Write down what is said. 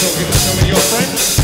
talking to some of your friends.